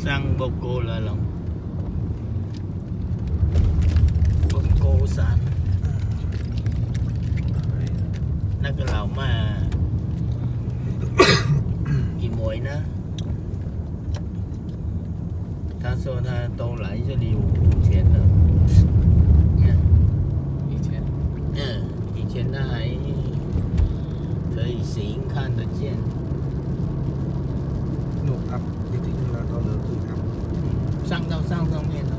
sang Boko là lòng Boko san nó cái lòng mà gì muội nó他说他都来这里五天了，嗯以前嗯，以前他还可以行看得见， nụ là to lớn từ ập 上到上上面了，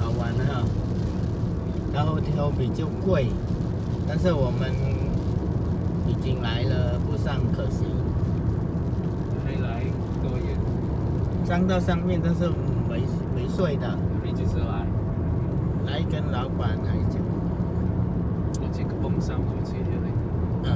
好玩哈。然后挑比较贵，但是我们已经来了，不上可惜。还来多远？上到上面，但是没没睡的，你几时来？来跟老板来讲，我这个蹦上我去的嘞，嗯，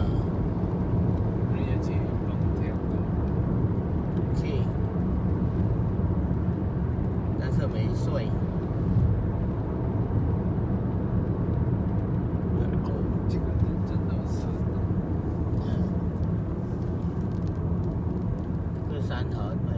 三横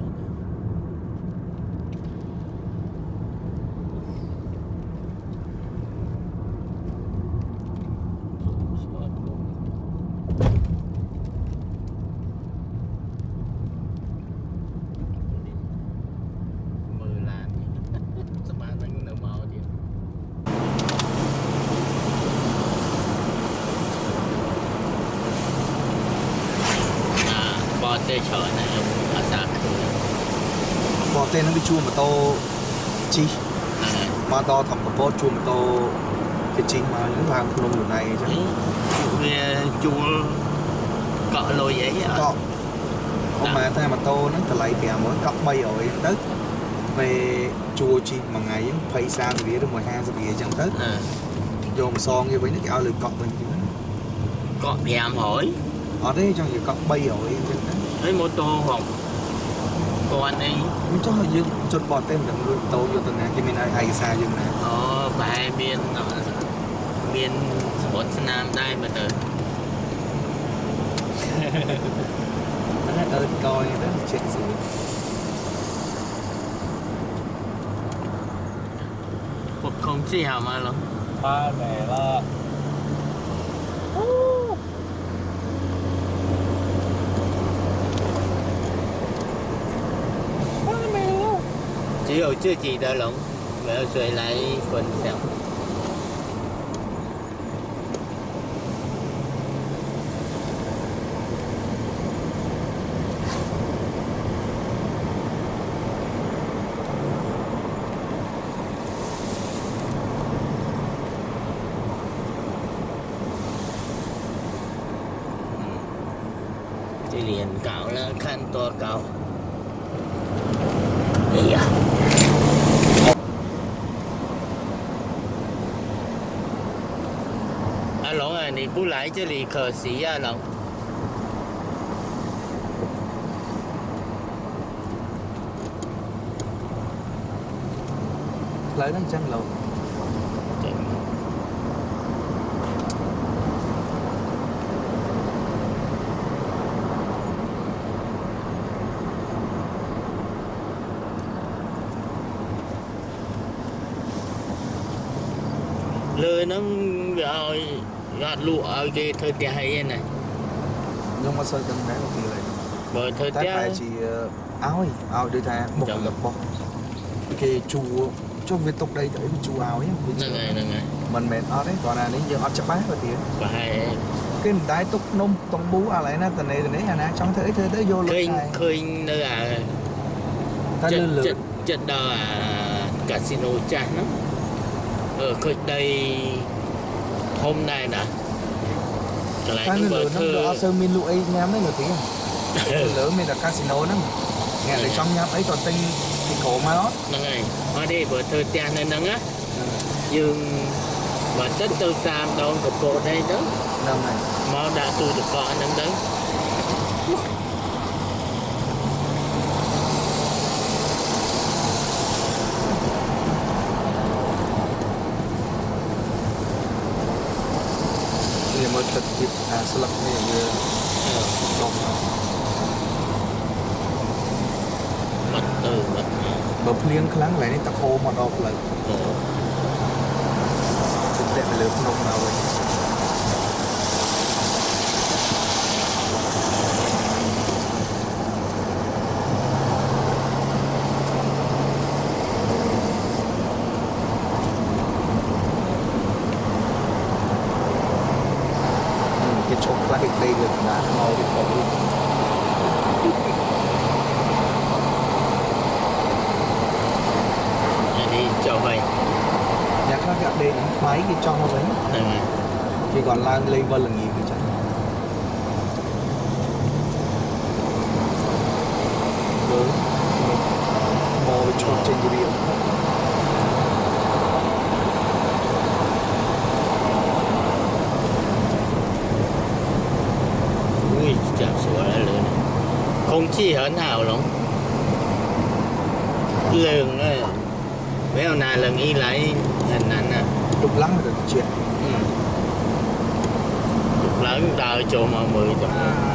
chua mà tô chi? Mà to thầm cái bó chua mà tô cái chi mà những hàng không lông này chứ. Về cọ lôi à có không mà thay mà tô nó từ lại bè mới cọc bay rồi tới. Về chùa chi mà ngày những phải thì biết được mười hai giờ chân tới. À. Dồn son như vậy nó ao lượt cọc mình chứ. Cọ nhàm hỏi. Ở đây trong cái cọc ព័ន្ធអីមិនចុះយើងជន់បតទេមិនដឹងលុយតោយកទៅណាគេមានឯកសារយើងណាអូប្រហែលមានមានសម្បត្តិស្នាមដែរមើលទៅអានេះអត់កយទៅជិះស្រួលผมคงที่หามาหรอป้าแม่ว่า 只有自己的龙，没有谁来分享。这里很高了，看多高。哎呀！人你不来这里可惜呀、啊、了。来那张楼。对。lười nó rồi gạt lụa ở cái thời tiết hay này. Nhưng mà sao chân đá một kỳ này bởi thời tiết chỉ ờ, áo ấy áo đưa thà một lập bò cái chu cho việc tục đây tới chu áo ấy nó ngày nó ngày mình mệt ở đấy còn là nếu giờ ở chấp bá rồi thì và hay cái mình đái tục nôm tông bú à lại nó từ này từ đấy à nè trong thế thế tới vô luôn này. khơi nơi à trận trận trận đò à casino chán lắm. Ở khơi đây hôm nay nè. Cái chúng tôi thưa. sơ min lu ấy nhám đấy người tiếng lỡ mình là casino đó. Nghe ừ. lại trong nhám ấy toàn tinh thì khổ mà đó. Nâng này ở đi vừa thưa cha nên nâng á. Ừ. Dương và tích tư sam đâu của cô đây đó nâng này. Mau đã tu được con nâng đấy គ្នាមើលទឹកទៀតថាស្លឹកនេះវាដុំបាត់ទៅបាត់បើភ្លៀងខ្លាំងកន្លែងនេះទឹកហូរមកដល់ផ្លូវអូទឹកតែលើភ្នំមកវិញ baik thì cho nó vậy ừ. thì còn lan lên vân là nghiệp thì chắc. Bốn một chút trên cái điều không chỉ hấn hảo lắm. Lường này béo này là nghĩ lại lắm được chuyện. Ừ. lớn đời chùa mà mười chục. À.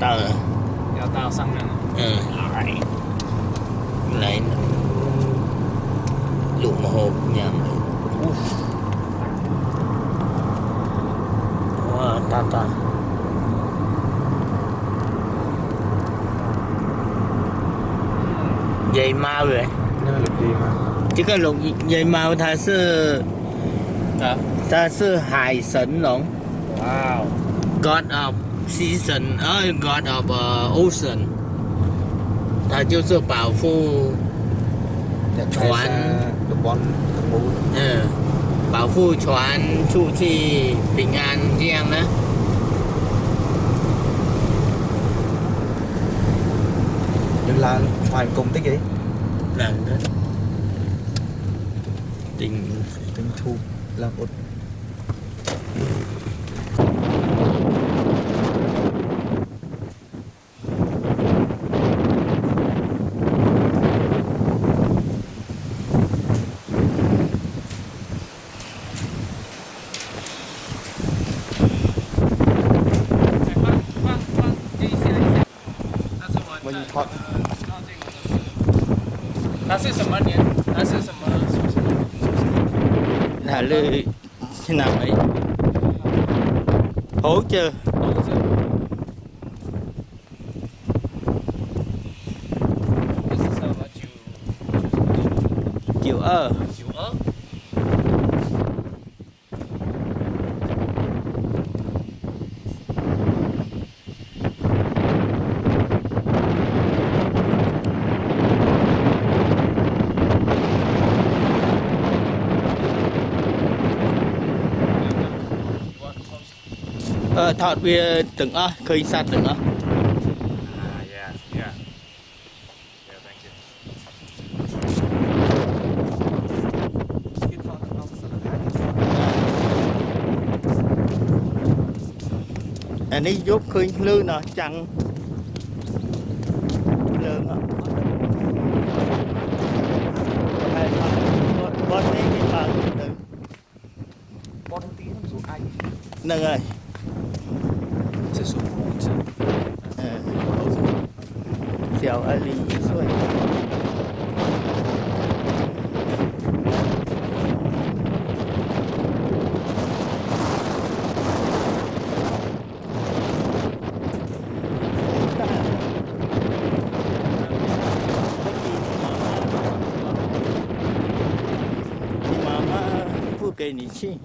tờ. Giao tao xong rồi. Ừ. Lại lại lụm một hộp nhà mày wow tao tao dây mau rồi. Chứ cái lục dây mau ta sư ta sư hải sấn lắm. Wow. God of season. 呃、uh,，God of、uh, Ocean，他就是保护船，嗯，保护船出去平安这样呢。là hoàn công tích gì? Là tình tình thu là một nasi là lư thế nào vậy hố chưa chịu ơ ថតវាទាំងអស់ឃើញសត្វទាំងអស់អានេះយប់ឃើញភ្លើងណាស់ចាំងភ្លើងអត់ហើយបាត់នេះគេបើទៅបាត់ទីនោះសួរអាចនឹងហើយ 信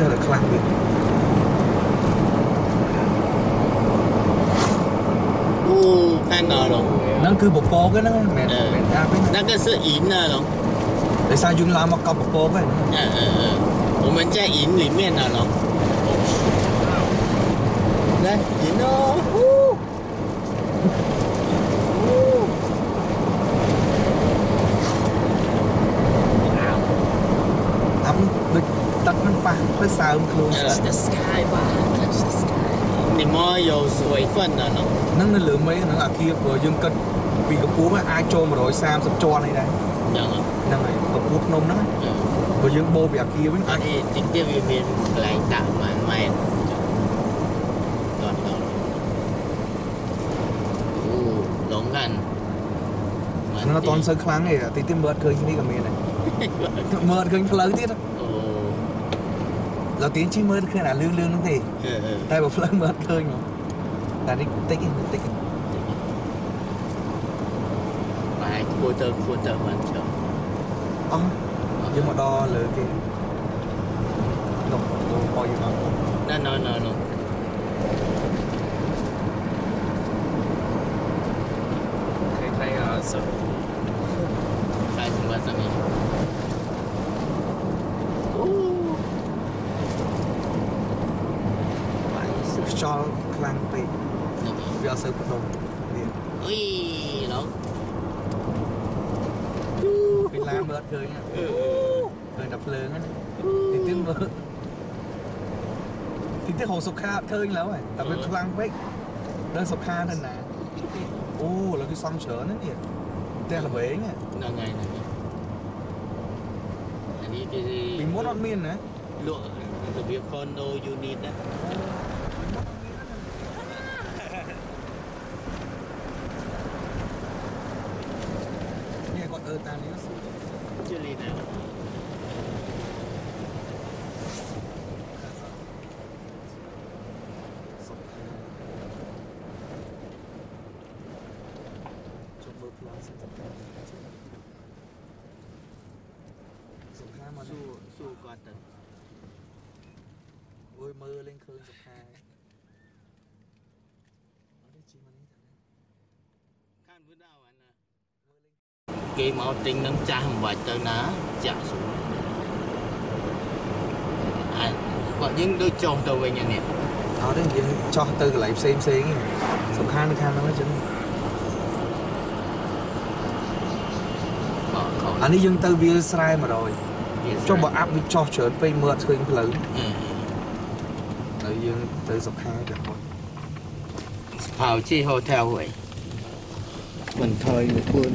chưa là climate Ooh, 看到了。那คือบุกโปกันนะแมนแมนยากไหม那个是银那种。你上云南嘛搞บุกโปกัน。嗯嗯嗯，我们在银里面那种。来，银哦。ទឹកហ្នឹងប៉ះទៅសើមខ្លួន Touch the sky 吧 Touch the sky 你们有水分的龙 ហ្នឹងនៅលើមេហ្នឹងអាគារព្រោះយើងគិតពីកម្ពស់ហ្នឹងអាចចូល130ជាន់នេះដែរ 这样啊 ហ្នឹងហើយកម្ពស់ភ្នំហ្នឹង 嗯 ព្រោះយើងបូរពីអាគារវិញ 而且直接里面来打满麦断到了哦龙看 ហ្នឹងអត់តន់សូវខ្លាំងទេតិចទៀតមើលអត់ឃើញនេះក៏មានដែរមើលអត់ឃើញផ្លូវទៀត អូ เราទៀងជិះមើលឃើញអាលឿងលឿងហ្នឹងទេ អឺអឺ តែបើផ្លូវមើលអត់ឃើញហ្មងតែនេះតិចទេតិចទេ mà hai quarter quarter hoàn trở អស់យើងមកដល់លើគេនោះទៅបោយើងមក nó nó nó nó Charles Clampy. Okay. We also put on. Yeah. Ui, lộn. Việt Nam bớt cười nha. Ừ. Cười đập lớn á. Thì tiếng bớt. Thì tiếng hồ sục kha thơ anh lâu rồi. Tập lên Clampy. bếch. Đơn sục kha thân nè. Ô, là cái xong trở nữa kìa. Tên là bế nha. Là ngày này. ពីមុនអត់មានណាលក់របៀប condo unit ណា 감사합니다. គេមកទិញនឹងចាស់មិនបាច់ទៅណាចាក់ស្រួលអាចបើយើងដូចចុះទៅវិញអានេះអត់ទេយើងចោះទៅកន្លែងផ្សេងផ្សេងៗសំខាន់នៅខាងហ្នឹងអញ្ចឹងបើខំអានេះយើងទៅវាលស្រែ100វាចុះបើអាប់វាចោះច្រើនពេកមើលអត់ឃើញផ្លូវអឺហើយយើងទៅសុខាទៅគាត់ 跑去 hotel 回。mình thôi mình quên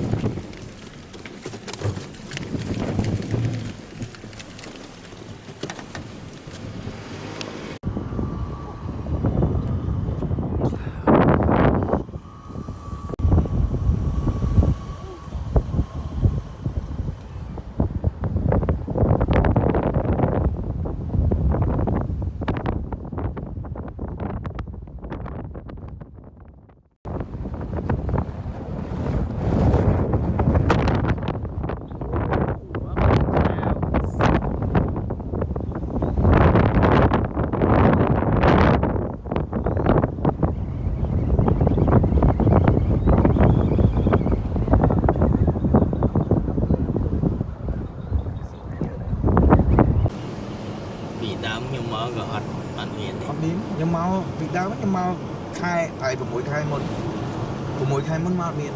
6ខែមុនមកមាន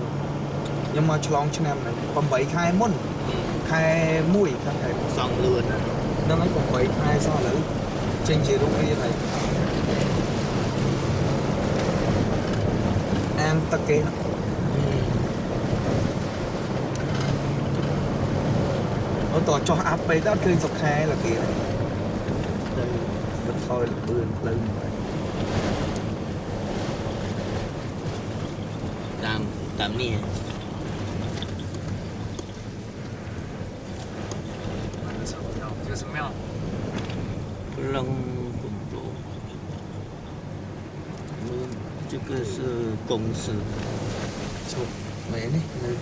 ខ្ញុំមកឆ្លងឆ្នាំហ្នឹង8ខែមុនខែ1ខែខែសងលឿនណាហ្នឹងហើយ8ខែសោះឥឡូវចេញជារូបរាងហើយអានទឹកគេហ្នឹងអូតោះចោះអាប់ពេកទៅអត់ឃើញសុខខែឡើគេហ្នឹងទៅបន្ថយលបឿនផ្លូវ 干面。这个什么样？不让。这个是公司。没呢，没。呢？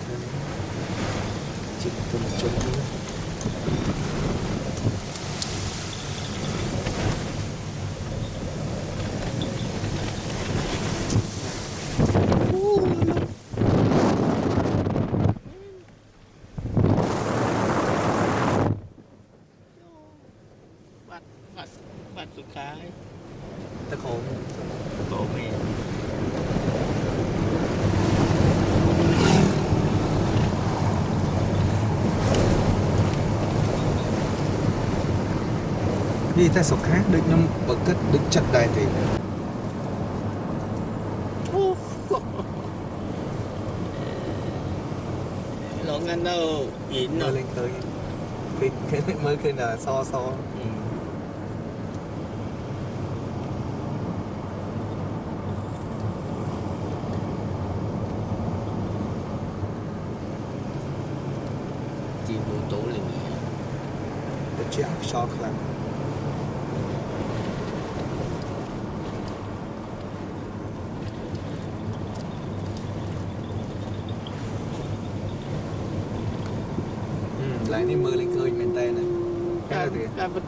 cái. Tức hồn tổ mì đi ta sọc khác được nhom bậc cất được chặt đài thì lộn anh đâu yến rồi à? lên tới. Lên mới khi nào so so. Ừ.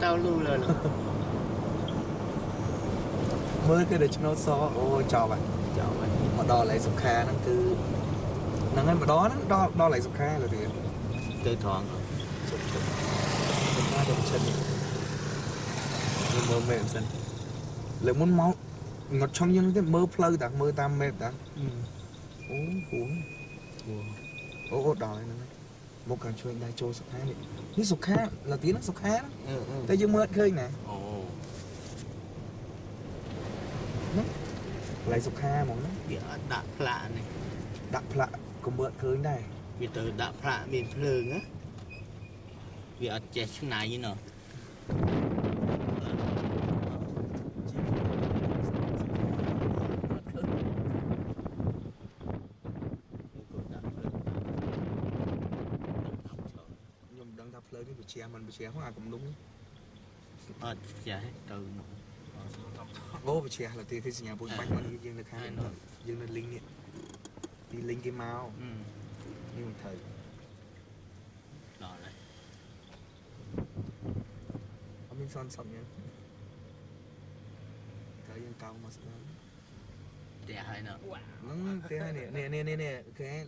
ទេ ការបតៅលូលើ មើលគឺតែឆ្នោតសអូចប់ហើយ ចោលហើយ មកដល់ឡៃសុខាហ្នឹងគឺហ្នឹងហើយម្ដងហ្នឹងដល់ដល់ឡៃសុខាទៅទៀត ទៅថង ជប់ជប់ទៅមកទៅឈិននេះមើលមែនសិនលើមុនមកងត់ឆុងយើងទេមើលផ្លូវតាមើលតាម map តាអូហួងអូអូដល់ហើយហ្នឹងហើយ មកខាងជួយដៃចូលសុខានេះនេះសុខាឡាទីហ្នឹងសុខាហ្នឹងអឺអឺតែយើងមើលអត់ឃើញណាអូឡៃសុខាហ្មងហ្នឹងវាអត់ដាក់ផ្លាកនេះដាក់ផ្លាក់ក៏មើលអត់ឃើញដែរវាទៅដាក់ផ្លាកមានភ្លើងណាវាអត់ចេះឆ្នៃណោះ chia hoa cũng đúng ờ chia từ vô và chia là tiền thế gì nhà bốn bánh mình dương được hai nữa dương lên linh điện đi linh cái mau ừ. như một thời. Đó đấy ông minh son xong nhá. Thời dương cao mà sao tè hai nữa nó tè hai nè nè nè nè cái